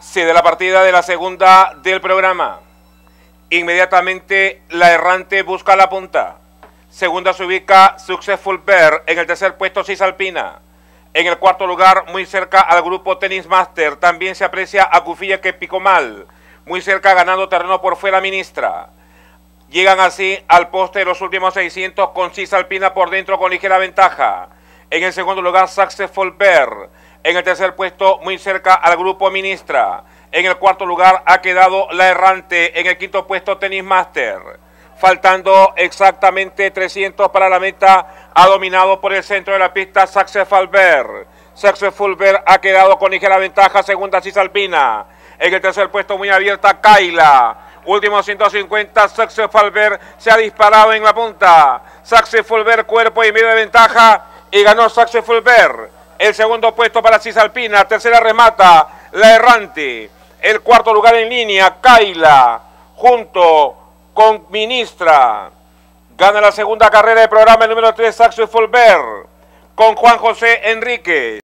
Se de la partida de la segunda del programa. Inmediatamente la errante busca la punta. Segunda se ubica Successful Bear. En el tercer puesto Cisalpina. En el cuarto lugar, muy cerca al grupo Tennis Master. También se aprecia a Cufilla que picó mal. Muy cerca ganando terreno por fuera Ministra. Llegan así al poste de los últimos 600 con Cisalpina por dentro con ligera ventaja. En el segundo lugar, Successful Bear. En el tercer puesto, muy cerca al grupo Ministra. En el cuarto lugar ha quedado La Errante. En el quinto puesto, Tennis Master. Faltando exactamente 300 para la meta, ha dominado por el centro de la pista Successful Bear. Successful Bear ha quedado con ligera ventaja, segunda Cisalpina. En el tercer puesto, muy abierta, Kaila. Último 150, Successful Bear se ha disparado en la punta. Successful Bear, cuerpo y medio de ventaja y ganó Successful Bear. El segundo puesto para Cisalpina. Tercera remata La Errante. El cuarto lugar en línea, Kaila. Junto con Ministra. Gana la segunda carrera del programa el número 3, Successful Bear. Con Juan José Enrique.